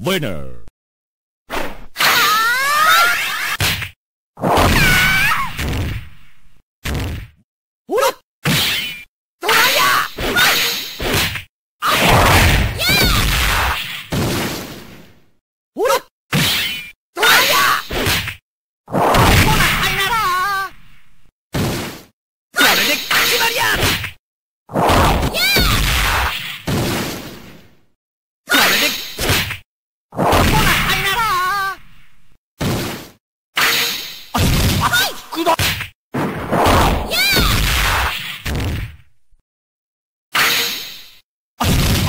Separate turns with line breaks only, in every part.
winner.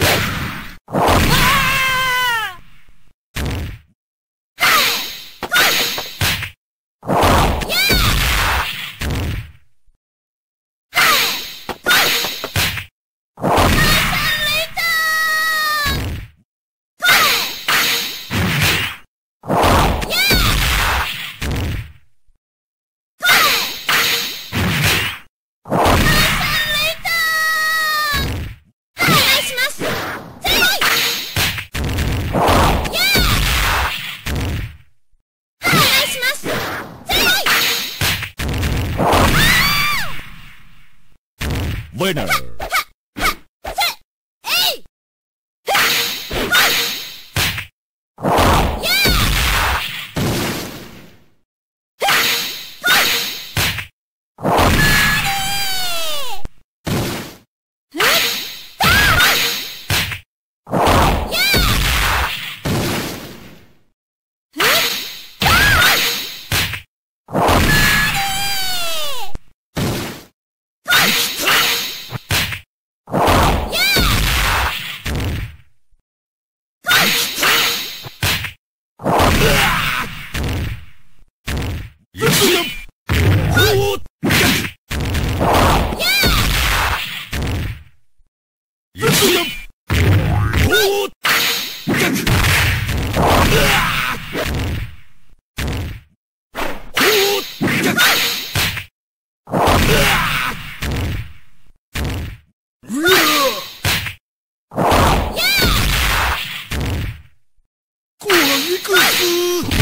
will.
Winner.
一个字。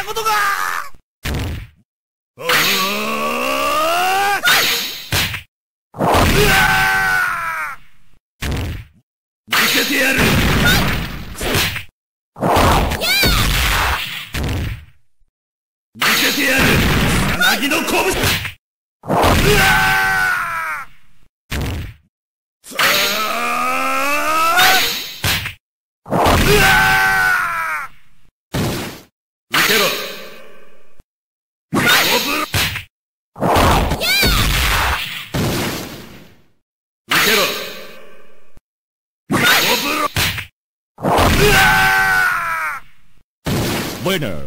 した
ことが見せてやる。見せてやる。柳の拳。Winner.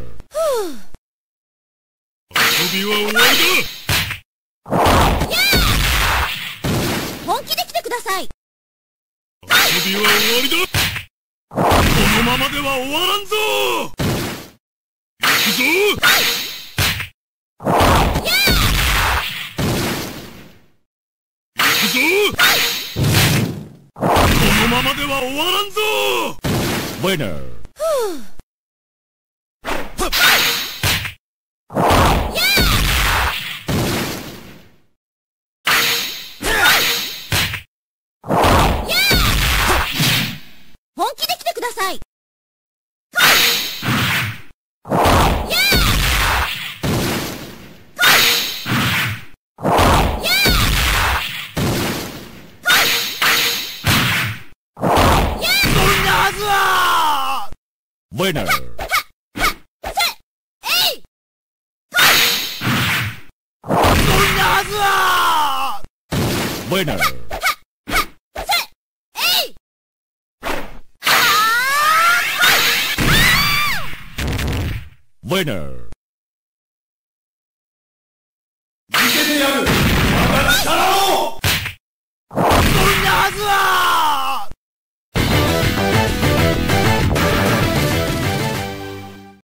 遊びは終わり
本気で来てください。
だ遊びは終わりだ。このままでは終わらんぞ。行くぞ。行くぞ。このままでは終わらんぞ.
本気で来てください
ずは
Winner.
そんなはずは
Winner.
えい
Winner.